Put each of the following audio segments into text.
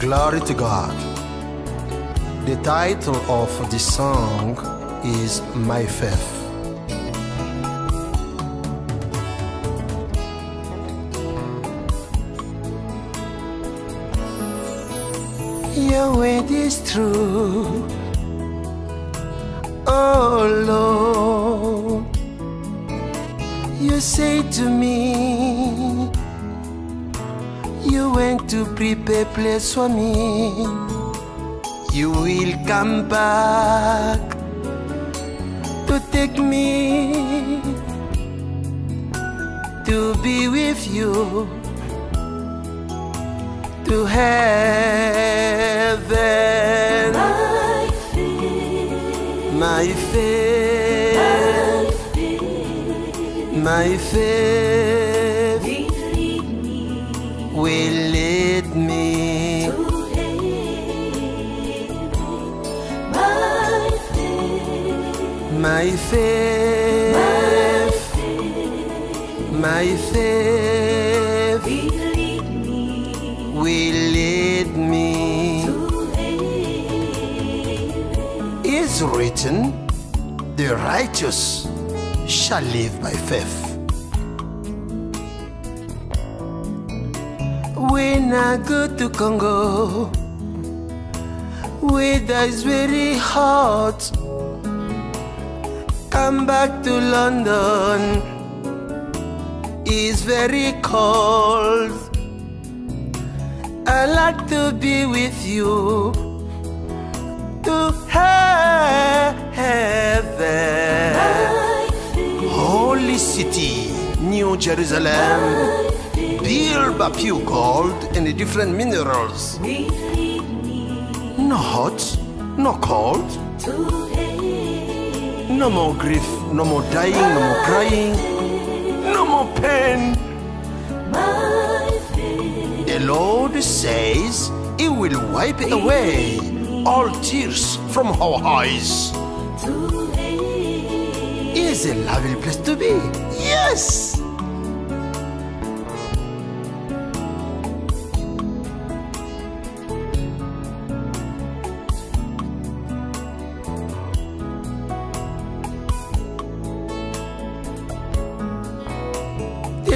Glory to God. The title of the song is My Faith. Your word is true. Oh Lord, you say to me, to prepare place for me. You will come back to take me to be with you to heaven. My faith, My faith, my faith will lead me. My faith, My faith, my faith will lead me will lead me. Is written, the righteous shall live by faith. When I go to Congo, weather is very hot. Come back to London, it's very cold. I like to be with you to heaven. Holy city, New Jerusalem, built by pure gold and the different minerals. will lead me No hot, no cold, no more grief, no more dying, no more crying, no more pain. The Lord says He will wipe away all tears from our eyes. heaven. It's a lovely place to be. Yes.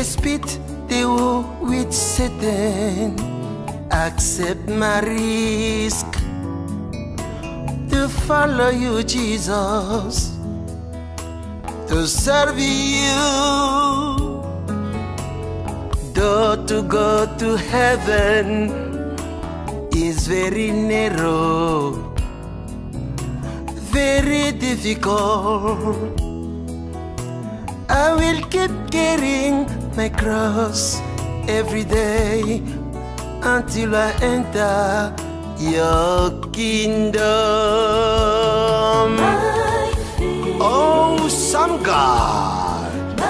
Despite the war with Satan, accept my risk to follow you, Jesus, to serve you, though to go to heaven is very narrow, very difficult. I will keep carrying my cross every day until I enter your kingdom. Oh, some God,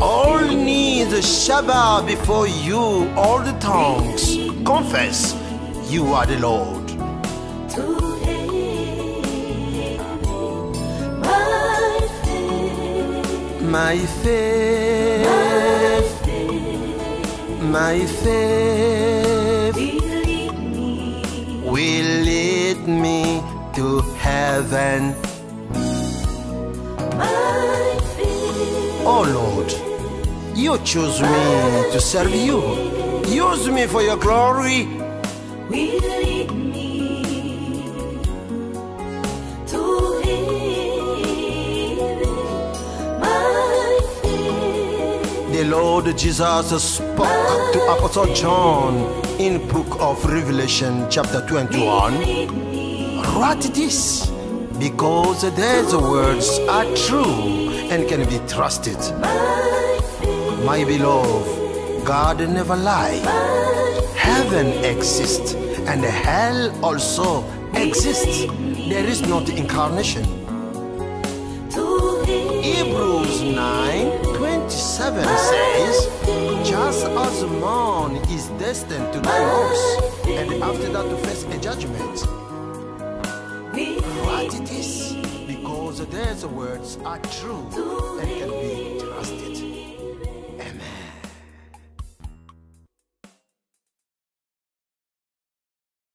all knees shall bow before you, all the tongues confess you are the Lord. My faith, My faith, my faith will lead me to heaven. Oh Lord, you choose me to serve you. Use me for your glory. Lord Jesus spoke to Apostle John in book of Revelation chapter 21. Write this because these words are true and can be trusted. my beloved, God never lies. Heaven exists and hell also exists. There is not incarnation. Hebrews 9 27 says, Just as man is destined to once, and after that to face a judgment. Write it is, because these words are true and can be trusted.